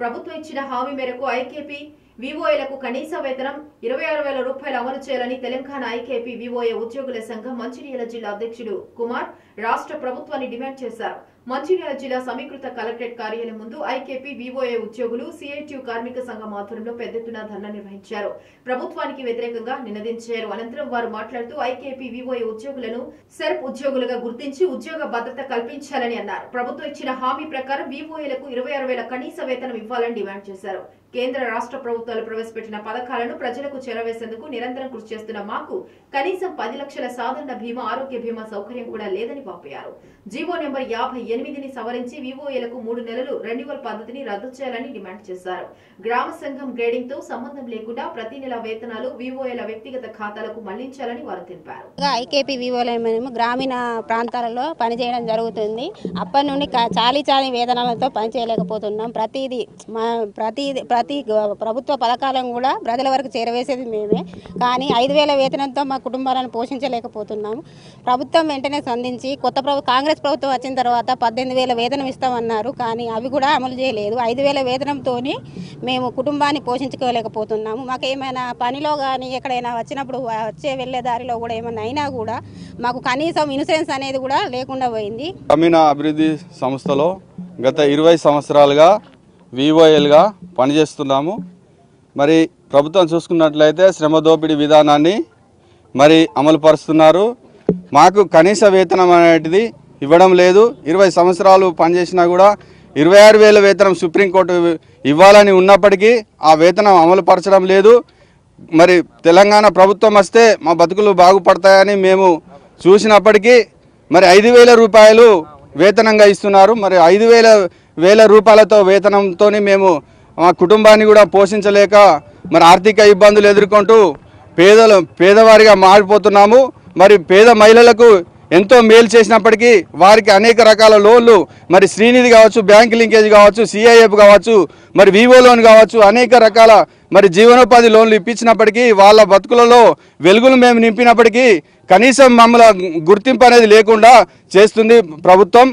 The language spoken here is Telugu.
ప్రభుత్వం ఇచ్చిన హామీ మేరకు ఐకేపీ వివోఏలకు కనీస వేతనం ఇరవై ఆరు వేల రూపాయలు అమలు చేయాలని తెలంగాణ ఐకేపీ వివోఏ ఉద్యోగుల సంఘం మంచిర్యాల జిల్లా అధ్యక్షుడు కుమార్ రాష్ట్ర ప్రభుత్వాన్ని డిమాండ్ చేశారు. మంచిర్యాల జిల్లా సమీకృత కలెక్టరేట్ కార్యాలయం ముందు ఐకేపీ వివోఏ ఉద్యోగులు సిఐటియు కార్మిక సంఘం ఆధ్వర్యంలో పెద్ద ఎత్తున ధర్నా నిర్వహించారు. ప్రభుత్వానికి వ్యతిరేకంగా నినదించారు. అనంతరం వారు మాట్లాడుతూ ఐకేపీ వివోఏ ఉద్యోగులను సెర్ప్ ఉద్యోగులుగా గుర్తించి ఉద్యోగ భద్రత కల్పించాలని అన్నారు. ప్రభుత్వం ఇచ్చిన హామీ ప్రకారం వివోఏలకు ఇరవై ఆరు వేల కనీస వేతనం ఇవ్వాలని డిమాండ్ చేశారు. కేంద్ర రాష్ట్ర ప్రభుత్వాలు ప్రవేశపెట్టిన పథకాలను ప్రజలకు చేరవేసేందుకు నిరంతరం కృషి చేస్తున్న మాకు కనీసం పది లక్షల సాధారణ బీమా ఆరోగ్య బీమా సౌకర్యం కూడా లేదని వాపోయారు. జీవో నెంబర్ యాభై ఎనిమిదిని సవరించి వివోఏలకు మూడు నెలలు రెన్యువల్ పద్ధతిని రద్దు చేయాలని డిమాండ్ చేశారు. గ్రామ సంఘం గ్రేడింగ్తో సంబంధం లేకుండా ప్రతి నెల వేతనాలు వివోఏల వ్యక్తిగత ఖాతాలకు మళ్ళించాలని వారు తెలిపారు. ఐకేపీ వివోలో గ్రామీణ ప్రాంతాలలో పనిచేయడం జరుగుతుంది. అప్పటి నుండి చాలీ చాలీ వేతనాలతో పనిచేయలేకపోతున్నాం. ప్రతిదీ మా ప్రతి ప్రతి ప్రభుత్వ పథకాలను కూడా ప్రజల వరకు చేరవేసేది మేమే. కానీ ఐదు వేల వేతనంతో మా కుటుంబాలను పోషించలేకపోతున్నాము ప్రభుత్వం వెంటనే స్పందించి కొత్త ప్రభు కాంగ్రెస్ ప్రభుత్వం వచ్చిన తర్వాత పద్దెనిమిది వేల వేతనం ఇస్తామన్నారు కానీ అవి కూడా అమలు చేయలేదు. ఐదు వేల వేతనంతో మేము కుటుంబాన్ని పోషించుకోలేకపోతున్నాము. మాకు ఏమైనా పనిలో కానీ ఎక్కడైనా వచ్చినప్పుడు వచ్చే వెళ్ళే దారిలో కూడా ఏమైనా అయినా కూడా మాకు కనీసం ఇన్సూరెన్స్ అనేది కూడా లేకుండా పోయింది. గ్రామీణ అభివృద్ధి సంస్థలో గత ఇరవై సంవత్సరాలుగా వివోఎల్గా పనిచేస్తున్నాము. మరి ప్రభుత్వం చూసుకున్నట్లయితే శ్రమ దోపిడీ విధానాన్ని మరి అమలు పరుస్తున్నారు మాకు కనీస వేతనం అనేటిది ఇవ్వడం లేదు. ఇరవై సంవత్సరాలు పనిచేసినా కూడా ఇరవై ఆరు వేల వేతనం సుప్రీంకోర్టు ఇవ్వాలని ఉన్నప్పటికీ ఆ వేతనం అమలు పరచడం లేదు. మరి తెలంగాణ ప్రభుత్వం వస్తే మా బతుకులు బాగుపడతాయని మేము చూసినప్పటికీ మరి ఐదు వేల రూపాయలు వేతనంగా ఇస్తున్నారు. మరి ఐదు వేల వేల రూపాయలతో వేతనంతో మేము మా కుటుంబాన్ని కూడా పోషించలేక మరి ఆర్థిక ఇబ్బందులు ఎదుర్కొంటూ పేదలు పేదవారిగా మారిపోతున్నాము. మరి పేద మహిళలకు ఎంతో మేలు చేసినప్పటికీ వారికి అనేక రకాల లోన్లు మరి శ్రీనిధి కావచ్చు బ్యాంక్ లింకేజ్ కావచ్చు సిఐఎఫ్ కావచ్చు మరి వివో లోన్ కావచ్చు అనేక రకాల మరి జీవనోపాధి లోన్లు ఇప్పించినప్పటికీ వాళ్ళ బతుకులలో వెలుగులు మేము నింపినప్పటికీ కనీసం మమ్మల్ని గుర్తింపు అనేది లేకుండా చేస్తుంది ప్రభుత్వం.